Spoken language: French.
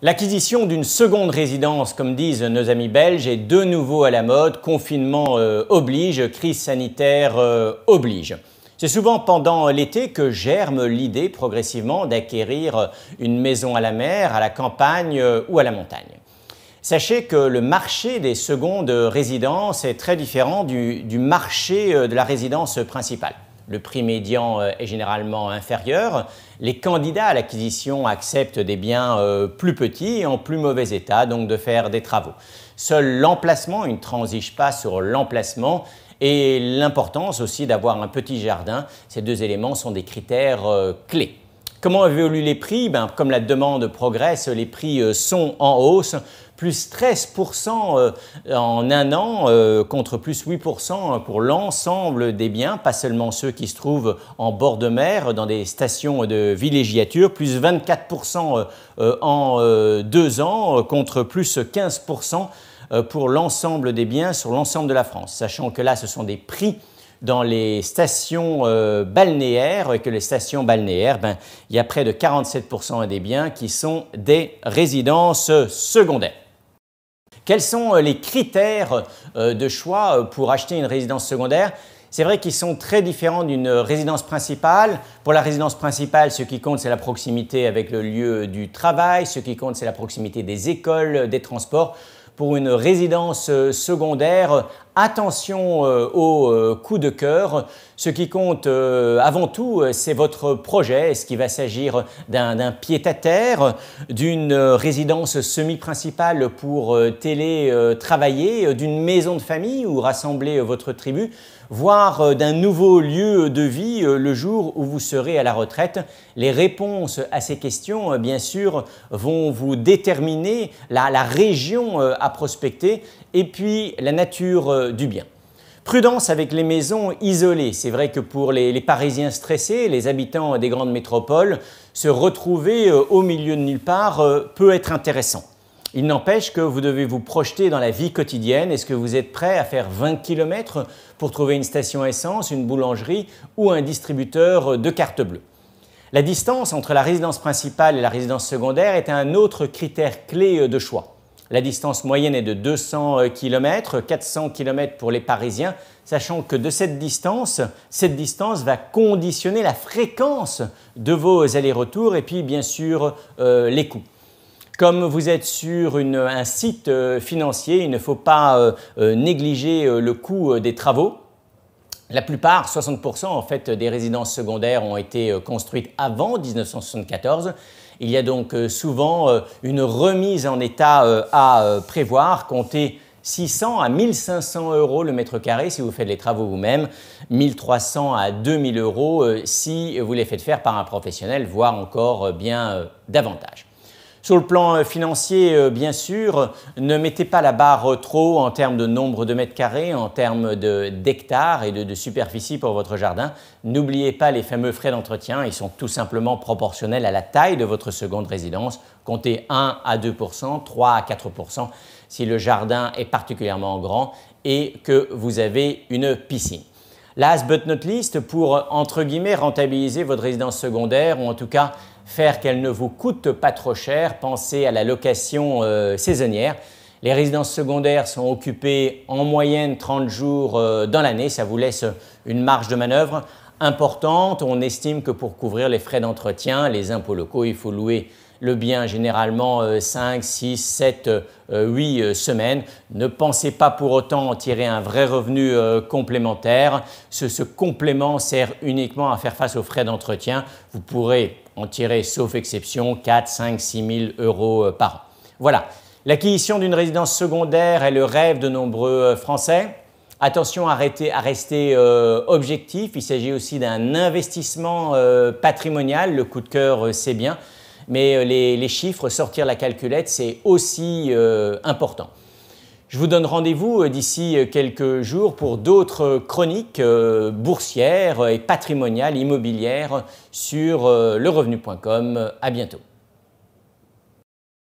L'acquisition d'une seconde résidence, comme disent nos amis belges, est de nouveau à la mode. Confinement euh, oblige, crise sanitaire euh, oblige. C'est souvent pendant l'été que germe l'idée progressivement d'acquérir une maison à la mer, à la campagne euh, ou à la montagne. Sachez que le marché des secondes résidences est très différent du marché de la résidence principale le prix médian euh, est généralement inférieur. Les candidats à l'acquisition acceptent des biens euh, plus petits et en plus mauvais état, donc de faire des travaux. Seul l'emplacement, il ne transige pas sur l'emplacement et l'importance aussi d'avoir un petit jardin. Ces deux éléments sont des critères euh, clés. Comment évoluent les prix? Ben, Comme la demande progresse, les prix sont en hausse. Plus 13% euh, en un an euh, contre plus 8% pour l'ensemble des biens, pas seulement ceux qui se trouvent en bord de mer, dans des stations de villégiature, plus 24% euh, en deux ans contre plus 15% pour l'ensemble des biens sur l'ensemble de la France, sachant que là, ce sont des prix dans les stations balnéaires et que les stations balnéaires, ben, il y a près de 47% des biens qui sont des résidences secondaires. Quels sont euh, les critères euh, de choix euh, pour acheter une résidence secondaire? C'est vrai qu'ils sont très différents d'une résidence principale. Pour la résidence principale, ce qui compte, c'est la proximité avec le lieu du travail. Ce qui compte, c'est la proximité des écoles, des transports. Pour une résidence secondaire, attention au coup de cœur. Ce qui compte avant tout, c'est votre projet. Est-ce qu'il va s'agir d'un pied-à-terre, d'une résidence semi-principale pour télétravailler, d'une maison de famille ou rassembler votre tribu voire euh, d'un nouveau lieu de vie euh, le jour où vous serez à la retraite? Les réponses à ces questions, euh, bien sûr, vont vous déterminer la, région à prospecter et puis la nature du bien. Prudence avec les maisons isolées. C'est vrai que pour les, Parisiens stressés, les habitants des grandes métropoles, se retrouver au milieu de nulle part peut être intéressant. Il n'empêche que vous devez vous projeter dans la vie quotidienne. Est-ce que vous êtes prêt à faire 20 km pour trouver une station essence, une boulangerie ou un distributeur de carte bleue La distance entre la résidence principale et la résidence secondaire est un autre critère clé de choix. La distance moyenne est de 200 km, 400 km pour les Parisiens, sachant que de cette distance, cette distance va conditionner la fréquence de vos allers-retours et puis bien sûr euh, les coûts. Comme vous êtes sur un site euh, financier, il ne faut pas euh, négliger le coût des travaux. La plupart, 60% en fait, des résidences secondaires ont été construites avant 1974. Il y a donc souvent une remise en état à prévoir, comptez 600 à 1500 euros le mètre carré si vous faites les travaux vous-même, 1300 à 2000 euros si vous les faites faire par un professionnel, voire encore bien davantage. Sur le plan euh, financier, euh, bien sûr, ne mettez pas la barre trop en termes de nombre de mètres carrés, en termes d'hectares et de, superficie pour votre jardin. N'oubliez pas les fameux frais d'entretien, ils sont tout simplement proportionnels à la taille de votre seconde résidence. Comptez 1 à 2% 3 à 4% si le jardin est particulièrement grand et que vous avez une piscine. Last but not least, pour entre guillemets rentabiliser votre résidence secondaire ou en tout cas faire qu'elle ne vous coûte pas trop cher, pensez à la location euh, saisonnière. Les résidences secondaires sont occupées en moyenne 30 jours euh, dans l'année, ça vous laisse une marge de manœuvre importante. On estime que pour couvrir les frais d'entretien, les impôts locaux, il faut louer le bien généralement 5, 6, 7, 8 semaines. Ne pensez pas pour autant en tirer un vrai revenu euh, complémentaire. Ce, complément sert uniquement à faire face aux frais d'entretien. Vous pourrez en tirer, sauf exception, 4, 5, 6 000 euros euh, par an. Voilà. L'acquisition d'une résidence secondaire est le rêve de nombreux euh, Français. Attention à, rester objectif, il s'agit aussi d'un investissement patrimonial, le coup de cœur c'est bien, mais euh, les, chiffres, sortir la calculette, c'est aussi euh, important. Je vous donne rendez-vous euh, d'ici quelques jours pour d'autres chroniques boursières et patrimoniales, immobilières sur lerevenu.com. À bientôt.